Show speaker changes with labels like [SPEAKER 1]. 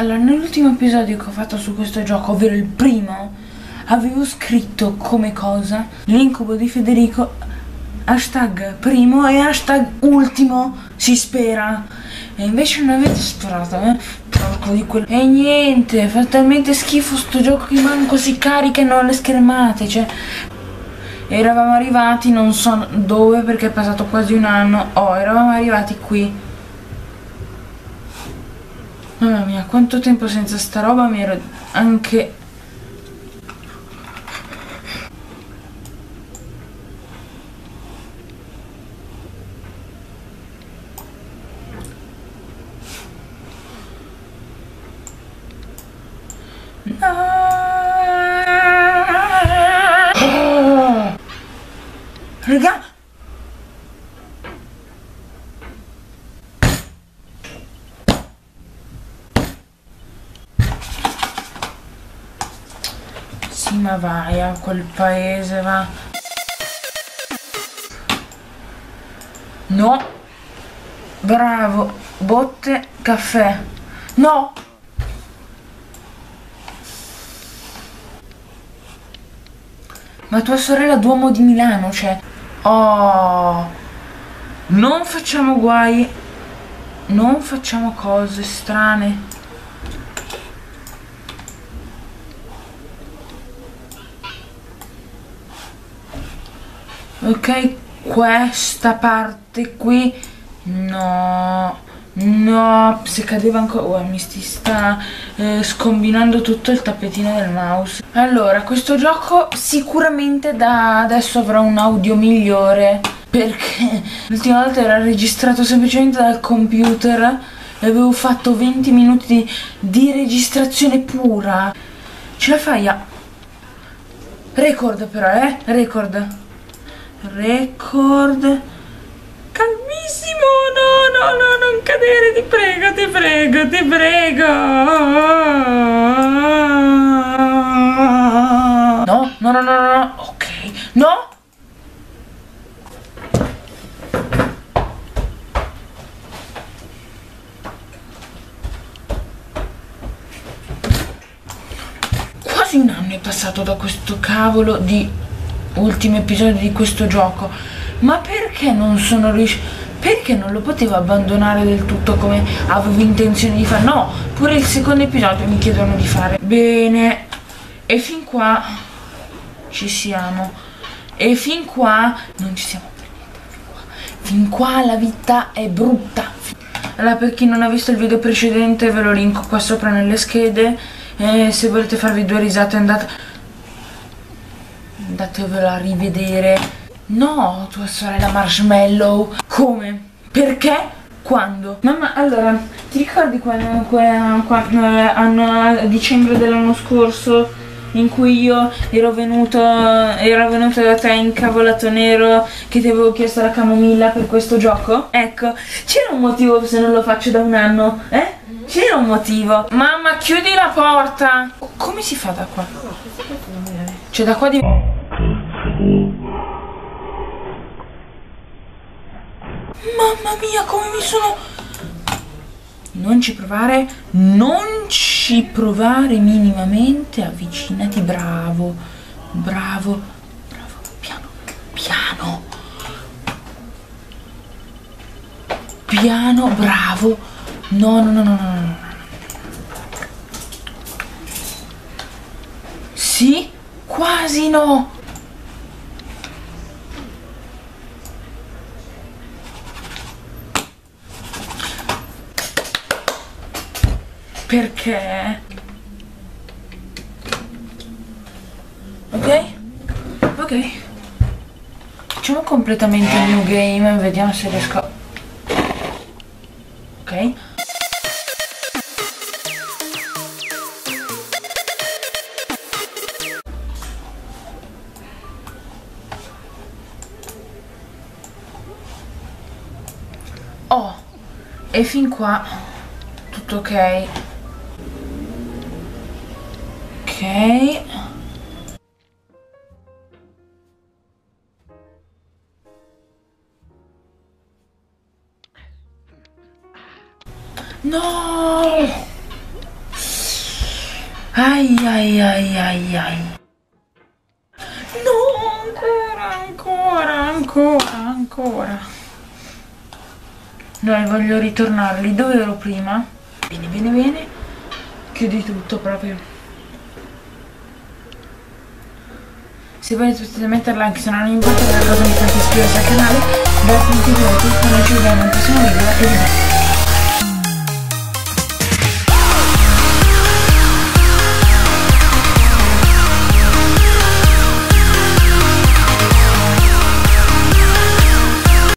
[SPEAKER 1] Allora, nell'ultimo episodio che ho fatto su questo gioco, ovvero il primo, avevo scritto come cosa l'incubo di Federico hashtag primo e hashtag ultimo si spera. E invece non avete sperato eh? Porco di quello e niente fa talmente schifo sto gioco che manco si caricano le schermate cioè. Eravamo arrivati non so dove perché è passato quasi un anno. Oh eravamo arrivati qui mamma mia quanto tempo senza sta roba mi ero anche Ah! Ma vai a quel paese, va. No. Bravo. Botte caffè. No. Ma tua sorella Duomo di Milano, cioè. Oh. Non facciamo guai. Non facciamo cose strane. Ok, questa parte qui. No. No, se cadeva ancora... Oh, mi si sta eh, scombinando tutto il tappetino del mouse. Allora, questo gioco sicuramente da adesso avrà un audio migliore. Perché l'ultima volta era registrato semplicemente dal computer e avevo fatto 20 minuti di, di registrazione pura. Ce la fai a... Record però, eh? Record. Record. Calmissimo, no, no, no, non cadere, ti prego, ti prego, ti prego. No, no, no, no, no, ok, no. Quasi un anno è passato da questo cavolo di ultimo episodio di questo gioco. Ma perché non sono riuscito? Perché non lo potevo abbandonare del tutto come avevo intenzione di fare? No, pure il secondo episodio mi chiedono di fare. Bene, e fin qua ci siamo. E fin qua non ci siamo per niente. Fin qua, fin qua la vita è brutta. Allora, per chi non ha visto il video precedente, ve lo linko qua sopra nelle schede. E se volete farvi due risate andate andatevelo a rivedere. No, tua sorella Marshmallow. Come? Perché? Quando? Mamma, allora, ti ricordi quando, quando, quando a dicembre dell'anno scorso in cui io ero venuto, ero venuto da te incavolato nero che ti avevo chiesto la camomilla per questo gioco? Ecco, c'era un motivo se non lo faccio da un anno, eh? C'era un motivo. Mamma, chiudi la porta. Come si fa da qua? Cioè da qua di... Mamma mia, come mi sono... Non ci provare, non ci provare minimamente, avvicinati, bravo, bravo, bravo, piano, piano, piano, bravo, no, no, no, no, no, no. Sì, quasi no. Perché? Ok? Ok. Facciamo completamente il new game, vediamo se riesco. Ok. Oh, e fin qua tutto ok. Ok. No! Ai ai ai ai ai. Ancora, ancora, ancora. Dai, voglio ritornarli. Dove ero prima? Bene, bene, bene. Chiudi tutto proprio. Se volete potete metterla anche se non importa, per cosa mi fate iscriversi al canale, datemi un like, noi ci vediamo nel prossimo video e